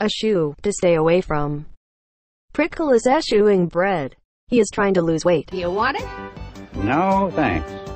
Eschew to stay away from. Prickle is eschewing bread. He is trying to lose weight. Do you want it? No, thanks.